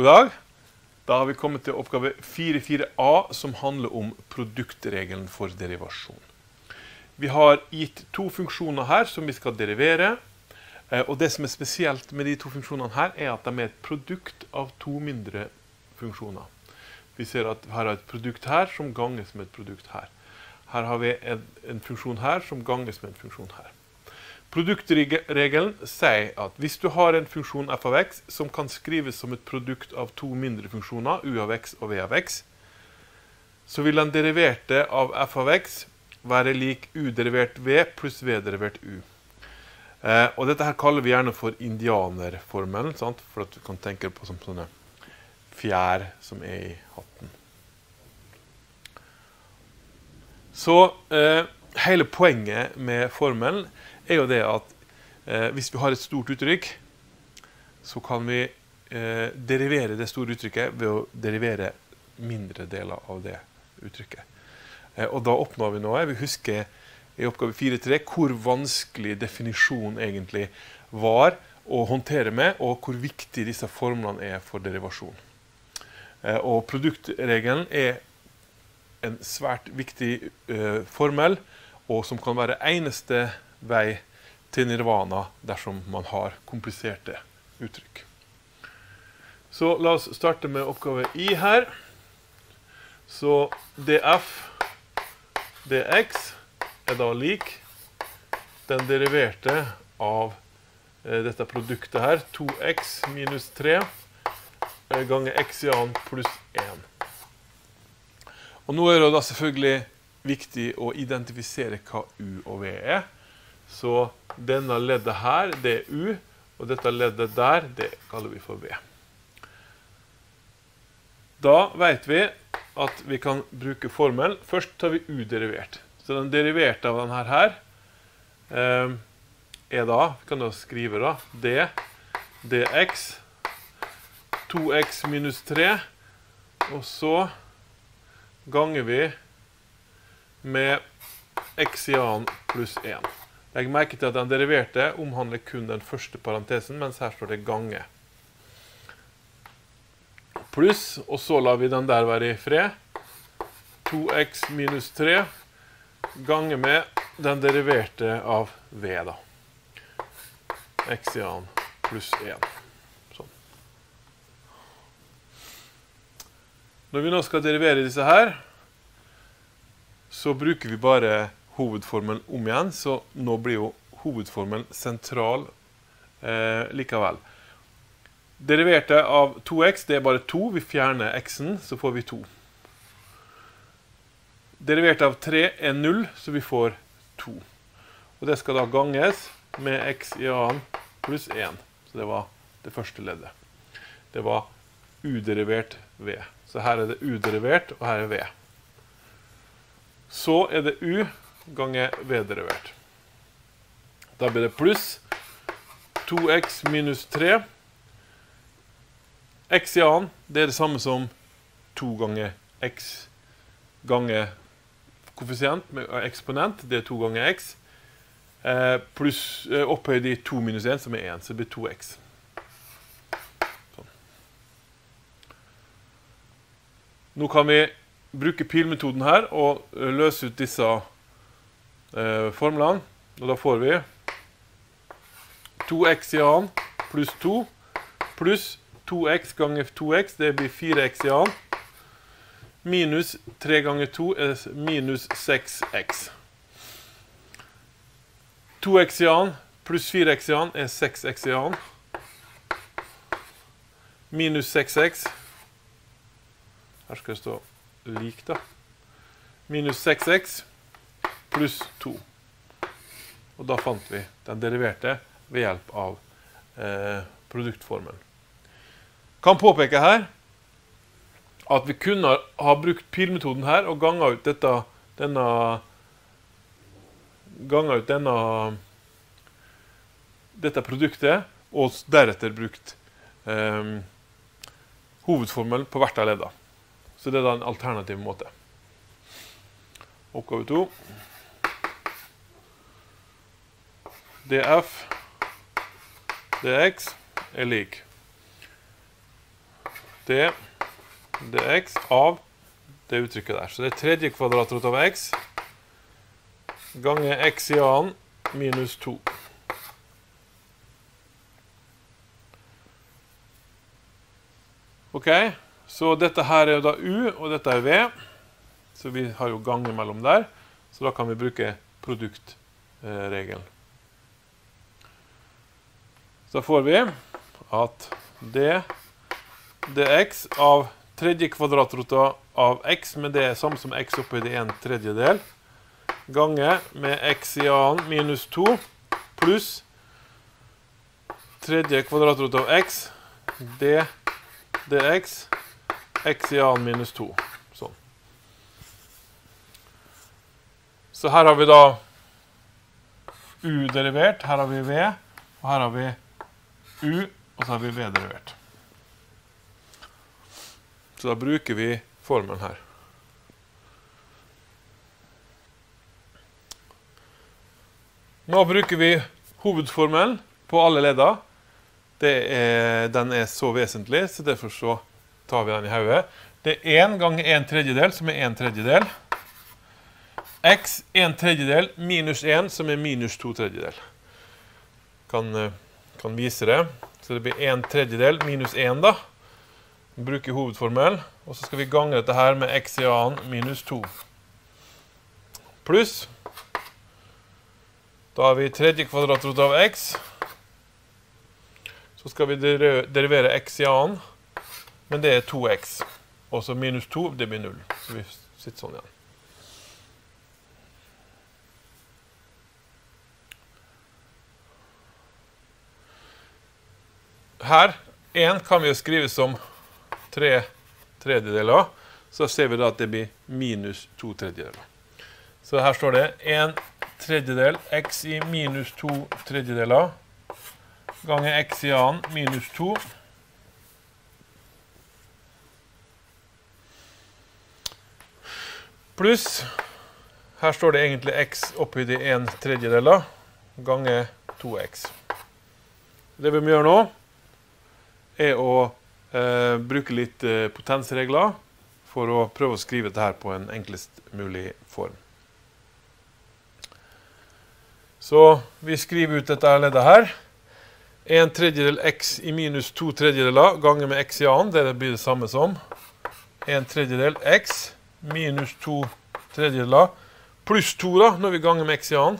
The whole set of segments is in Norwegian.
God dag. Da har vi kommet til oppgave 44a, som handler om produktregelen for derivasjon. Vi har gitt to funksjoner her som vi skal derivere. Eh, og det som er spesielt med de to funksjonene her, er at de er et produkt av to mindre funksjoner. Vi ser at her har et produkt her som ganges med et produkt her. Her har vi en, en funksjon her som ganges med en funksjon her. Produktregelen sier at hvis du har en funksjon f av x som kan skrives som et produkt av to mindre funksjoner, u av x og v av x, så vil den deriverte av f av x være lik u derivert v pluss v derivert u. Eh, og dette her kaller vi gjerne for indianerformelen, sant? for at du kan tenke på som sånne fjær som er i hatten. Så eh, hele poenget med formelen er jo det at eh, hvis vi har et stort uttrykk, så kan vi eh, derivere det store uttrykket ved å derivere mindre deler av det uttrykket. Eh, og da oppnår vi noe. Vi husker i oppgave 4.3 hvor vanskelig definisjonen egentlig var å håndtere med, og hvor viktig disse formlene er for derivasjon. Eh, og produktregelen er en svært viktig uh, formel, og som kan være eneste vei til nirvana dersom man har kompliserte uttrykk. Så la oss starte med oppgave I her. Så df dx er da lik den deriverte av eh, dette produktet her, 2x minus 3 eh, ganger x i annen pluss 1. Og nå er det da selvfølgelig viktig å identifisere hva u og v er. Så denne leddet her, det er u, og dette leddet der, det kaller vi for v. Da vet vi at vi kan bruke formelen. Først tar vi u derivert. Så den deriverte av denne her eh, er da, vi kan da skrive da, d, dx, 2x minus 3, og så ganger vi med x i annen pluss 1. Legg merke til at den deriverte omhandler kun den første parentesen, mens her står det gange. Pluss, og så lar vi den der være i fred. 2x minus 3 ganger med den deriverte av v, da. x i annen pluss 1. Sånn. Når vi nå skal derivere disse her, så bruker vi bare hovedformelen om igjen, så nå blir jo hovedformelen sentral eh, likevel. Deriverte av 2x, det er bare 2. Vi fjerner x-en, så får vi 2. Deriverte av 3 er 0, så vi får 2. Og det skal da ganges med x i annen pluss 1. Så det var det første leddet. Det var uderivert v. Så her er det uderivert, og her er v. Så er det u ganger v-derivert. Da blir det pluss 2x minus 3. x i annen, det er det samme som 2 ganger x ganger koeffisient med eksponent. Det er 2 ganger x. Eh, pluss eh, opphøyd i 2 minus 1, som er 1, så det blir 2x. Sånn. Nå kan vi bruke pilmetoden her og løse ut disse eh, formlene. Og da får vi 2x i annen pluss 2 pluss 2x ganger 2x, det blir 4x i annen. Minus 3 ganger 2 er minus 6x. 2x i annen pluss 4x i annen er 6x i annen. Minus 6x. Her skal det stå lik, da. Minus 6x pluss 2. Og da fant vi den deriverte ved hjelp av eh, produktformelen. Kan påpeke her at vi kunne ha brukt pilmetoden her og ganga ut dette, denne Ganga ut denne dette produktet, og deretter brukt eh, hovedformelen på hvert av leddene. Så det er da en alternativ måte. Oppgave to. Df dx er lik d dx av det uttrykket der. Så det er tredje kvadratrot av x ganger x i annen minus 2. Ok, så dette her er jo da u, og dette er v. Så vi har jo gange mellom der. Så da kan vi bruke produktregelen. Så får vi at d dx av tredje kvadratrota av x, men det er samme som x opphøyd i en tredjedel, gange med x i annen minus 2 pluss tredje kvadratrot av x, d dx, x i annen minus 2. Sånn. Så her har vi da u derivert, her har vi v, og her har vi u, og så har vi v derivert. Så da bruker vi formelen her. Nå bruker vi hovedformelen på alle ledda. Den er så vesentlig, så derfor så tar vi den i hodet. Det er 1 ganger 1 tredjedel, som er 1 tredjedel. X 1 tredjedel minus 1, som er minus 2 tredjedel. Kan, eh, kan vise det. Så det blir 1 tredjedel minus 1, da. Bruker hovedformel. Og så skal vi gange dette her med x i annen minus 2. Pluss Da har vi tredje kvadratrot av x. Så skal vi derivere x i annen, men det er 2x. Og så minus 2, det blir 0. Så vi sitter sånn igjen. Her 1 kan vi jo skrive som 3 tredjedeler. Så ser vi da at det blir minus 2 tredjedeler. Så her står det 1 tredjedel x i minus 2 tredjedeler ganger x i annen minus 2. Pluss Her står det egentlig x oppi de 1 tredjedeler ganger 2x. Det vi må gjøre nå, er å eh, bruke litt eh, potensregler for å prøve å skrive dette her på en enklest mulig form. Så vi skriver ut dette leddet her. 1 tredjedel x i minus 2 tredjedeler ganger med x i annen. Det blir det samme som 1 tredjedel x minus 2 tredjedeler pluss 2 da, når vi ganger med x i annen.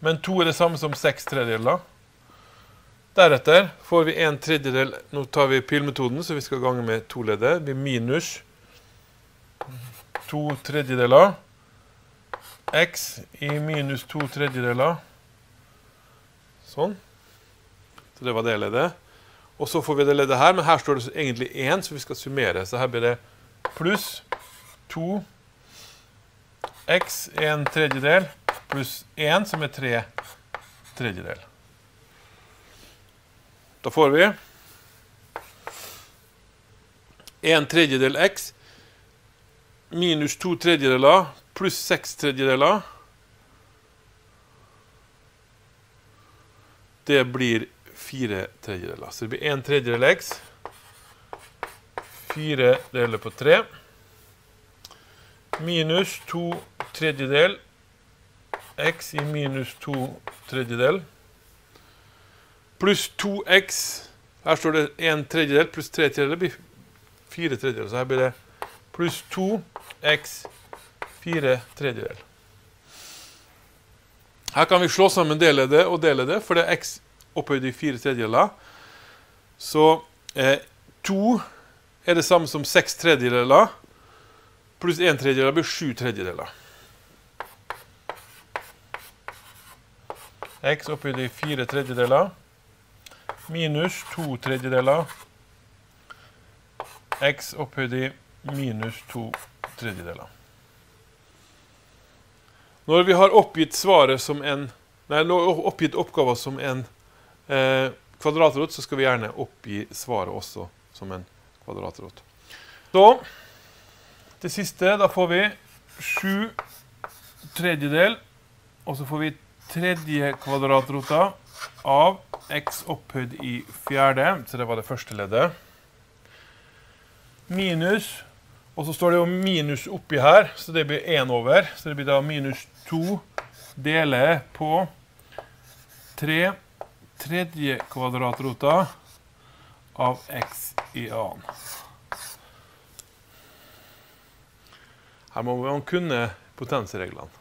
Men 2 er det samme som 6 tredjedeler. Deretter får vi en tredjedel Nå tar vi pilmetoden, så vi skal gange med to ledder. Det blir minus to tredjedeler. X i minus to tredjedeler. Sånn. Så det var det leddet. Og så får vi det leddet her, men her står det egentlig 1, så vi skal summere. Så her blir det pluss 2 x en tredjedel pluss 1, som er 3 tredjedel. Da får vi en tredjedel x minus to tredjedeler pluss seks tredjedeler. Det blir fire tredjedeler. Så det blir en tredjedel x. Fire deler på tre. Minus to tredjedel x i minus to tredjedel pluss 2x. Her står det 1 tredjedel pluss 3 tredjedeler. Det blir 4 tredjedeler. Så her blir det pluss 2x 4 tredjedel. Her kan vi slå sammen deleddet og deleddet, for det er x opphøyd i 4 tredjedeler. Så eh, 2 er det samme som 6 tredjedeler, pluss 1 tredjedel blir 7 tredjedeler. x opphøyd i 4 tredjedeler minus to tredjedeler. X opphøyd i minus to tredjedeler. Når vi har oppgitt svaret som en Nei, oppgitt oppgaver som en eh, kvadratrot, så skal vi gjerne oppgi svaret også som en kvadratrot. Så det siste, da får vi sju tredjedel, og så får vi tredje kvadratrota av x opphøyd i fjerde, så det var det første leddet, minus Og så står det jo minus oppi her, så det blir 1 over. Så det blir da minus 2 deler på 3 tredje kvadratrota av x i annen. Her må man kunne potensreglene.